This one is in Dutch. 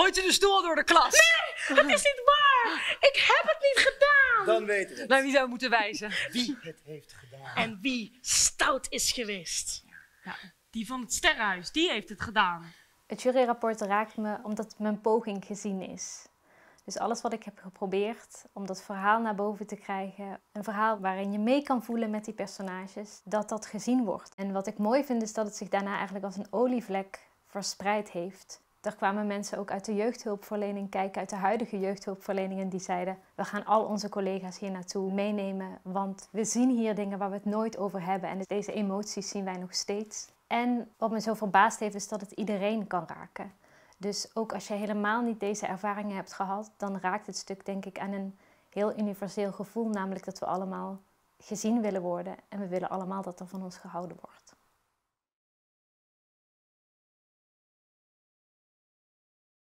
gooit ze de stoel door de klas. Het is niet waar! Ik heb het niet gedaan! Dan weten we het. Naar wie zou moeten wijzen? Wie het heeft gedaan. En wie stout is geweest. Ja, die van het sterrenhuis, die heeft het gedaan. Het juryrapport raakt me omdat mijn poging gezien is. Dus alles wat ik heb geprobeerd om dat verhaal naar boven te krijgen, een verhaal waarin je mee kan voelen met die personages, dat dat gezien wordt. En wat ik mooi vind is dat het zich daarna eigenlijk als een olievlek verspreid heeft. Er kwamen mensen ook uit de jeugdhulpverlening kijken, uit de huidige jeugdhulpverleningen, die zeiden: We gaan al onze collega's hier naartoe meenemen, want we zien hier dingen waar we het nooit over hebben. En deze emoties zien wij nog steeds. En wat me zo verbaasd heeft, is dat het iedereen kan raken. Dus ook als je helemaal niet deze ervaringen hebt gehad, dan raakt het stuk denk ik aan een heel universeel gevoel, namelijk dat we allemaal gezien willen worden en we willen allemaal dat er van ons gehouden wordt.